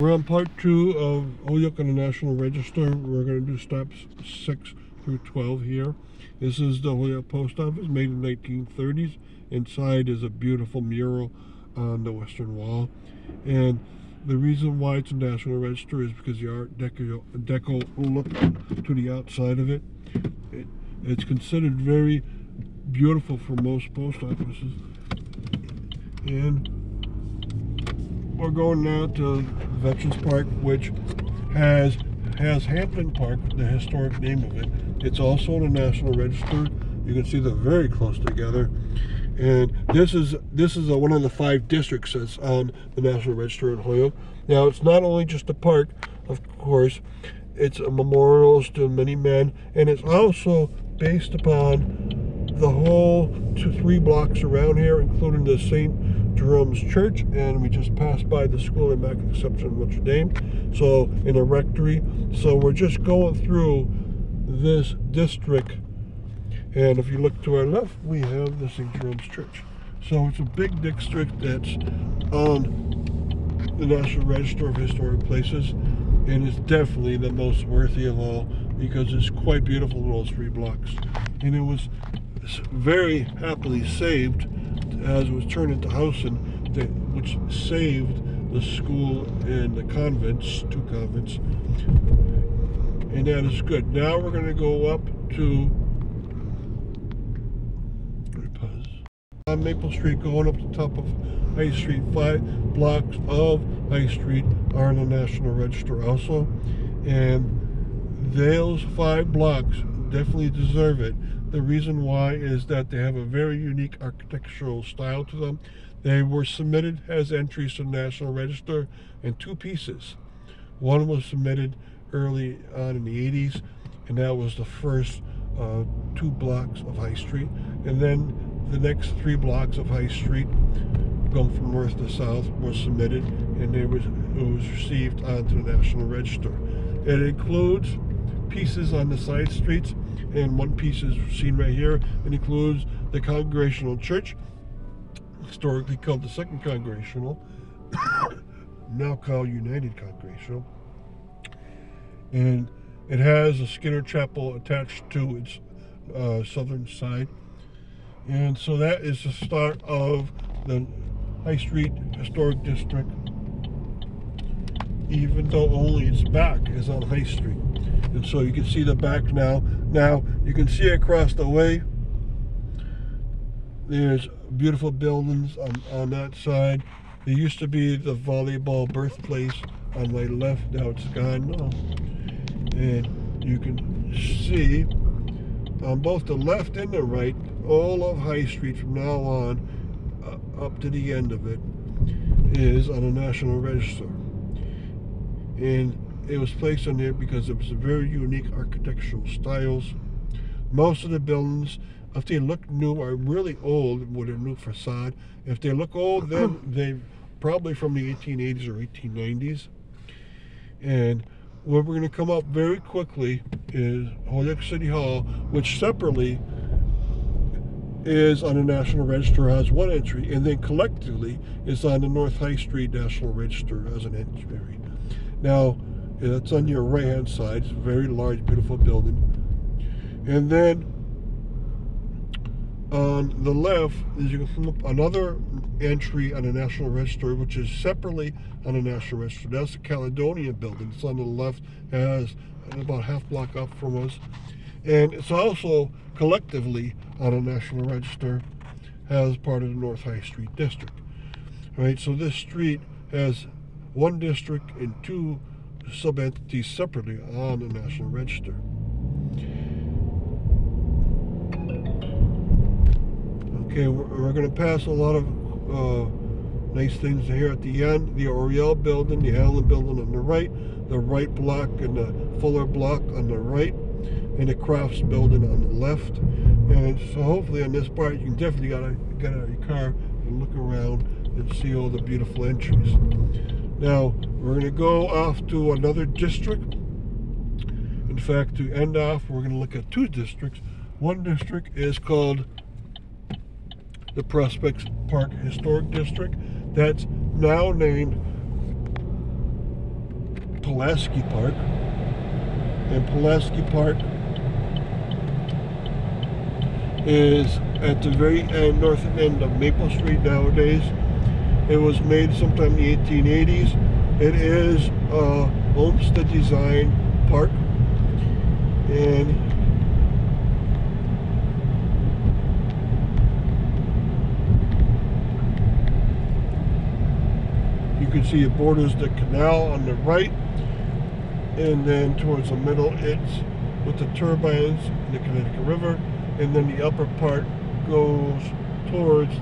We're on part two of Holyoke on the National Register. We're going to do stops 6 through 12 here. This is the Holyoke Post Office, made in the 1930s. Inside is a beautiful mural on the western wall. And the reason why it's a National Register is because the Art Deco, Deco look to the outside of it. it. It's considered very beautiful for most post offices. And we're going now to Veterans Park, which has has Hampden Park, the historic name of it. It's also in the National Register. You can see they're very close together. And this is this is a, one of the five districts that's on the National Register in Holyoke. Now, it's not only just a park, of course. It's a memorials to many men, and it's also based upon the whole two, three blocks around here, including the St. Jerome's Church, and we just passed by the School of Immaculate Notre Dame, so in a rectory. So we're just going through this district, and if you look to our left, we have the St. Jerome's Church. So it's a big district that's on the National Register of Historic Places, and it's definitely the most worthy of all because it's quite beautiful those three blocks. And it was very happily saved as it was turned into housing, which saved the school and the convents, two convents, and that is good. Now we're going to go up to on Maple Street, going up the top of High Street. Five blocks of High Street are in the National Register also, and those five blocks definitely deserve it. The reason why is that they have a very unique architectural style to them. They were submitted as entries to the National Register in two pieces. One was submitted early on in the 80s, and that was the first uh, two blocks of High Street. And then the next three blocks of High Street, going from north to south, was submitted, and it was, it was received onto the National Register. It includes pieces on the side streets and one piece is seen right here and includes the Congregational Church, historically called the Second Congregational, now called United Congregational. And it has a Skinner Chapel attached to its uh, southern side. And so that is the start of the High Street Historic District, even though only its back is on High Street. And so you can see the back now. Now you can see across the way. There's beautiful buildings on, on that side. There used to be the volleyball birthplace on my left. Now it's gone now. And you can see on both the left and the right, all of High Street from now on uh, up to the end of it is on a National Register. And it was placed on there because it was a very unique architectural styles. Most of the buildings, if they look new, are really old with a new facade. If they look old, then they probably from the 1880s or 1890s. And what we're going to come up very quickly is Holyoke City Hall, which separately is on the National Register has one entry, and then collectively is on the North High Street National Register as an entry. Now, it's on your right hand side. It's a very large, beautiful building. And then on the left is you can another entry on the National Register, which is separately on the National Register. That's the Caledonia building. It's on the left, has about half block up from us. And it's also collectively on the National Register as part of the North High Street District. All right, so this street has one district and two sub-entities separately on the National Register. Okay, we're, we're going to pass a lot of uh, nice things here at the end. The Oriel building, the Allen building on the right, the Wright block and the Fuller block on the right, and the Crafts building on the left. And so hopefully on this part you can definitely gotta get out of your car and look around and see all the beautiful entries. Now, we're going to go off to another district. In fact, to end off, we're going to look at two districts. One district is called the Prospects Park Historic District. That's now named Pulaski Park. And Pulaski Park is at the very end, north end of Maple Street nowadays. It was made sometime in the 1880s. It is a Olmsted design park. And you can see it borders the canal on the right. And then towards the middle, it's with the turbines in the Connecticut River. And then the upper part goes towards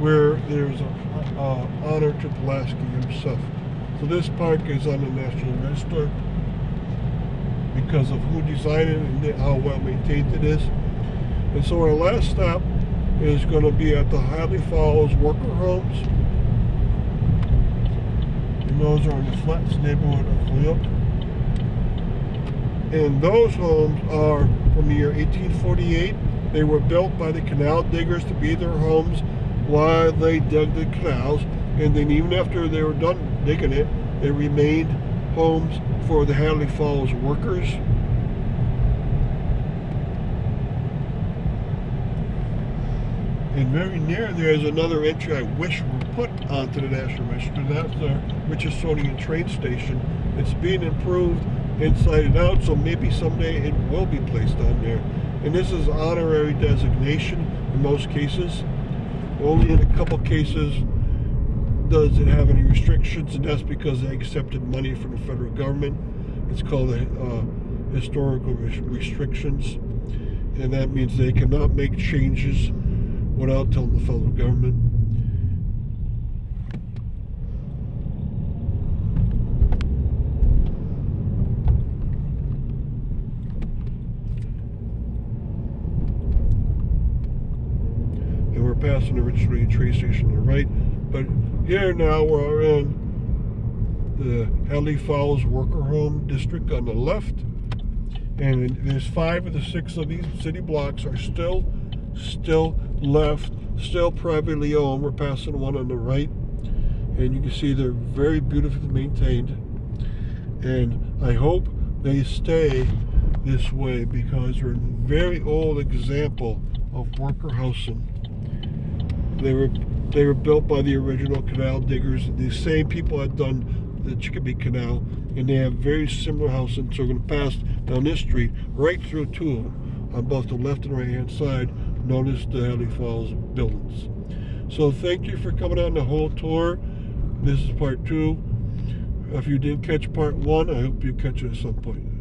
where there's a uh, honor to Pulaski himself. So this park is on the National Register because of who designed it and how well maintained it is. And so our last stop is going to be at the Hadley Falls worker homes. And those are in the Flats neighborhood of Holyoke. And those homes are from the year 1848. They were built by the canal diggers to be their homes while they dug the canals. And then even after they were done digging it, they remained homes for the Hadley Falls workers. And very near there is another entry I wish were put onto the National Register. That's the Richardsonian train station. It's being improved inside and out, so maybe someday it will be placed on there. And this is honorary designation in most cases. Only in a couple cases does it have any restrictions, and that's because they accepted money from the federal government. It's called uh, historical restrictions, and that means they cannot make changes without telling the federal government. Passing the Richard train station on the right, but here now we're in the Hadley Falls Worker Home District on the left. And there's five of the six of these city blocks are still, still left, still privately owned. We're passing one on the right. And you can see they're very beautifully maintained. And I hope they stay this way because they're a very old example of worker housing. They were they were built by the original canal diggers. The same people had done the Chicopee Canal, and they have very similar houses. So we're going to pass down this street right through two of them on both the left and right hand side, known as the Hadley Falls buildings. So thank you for coming on the whole tour. This is part two. If you didn't catch part one, I hope you catch it at some point.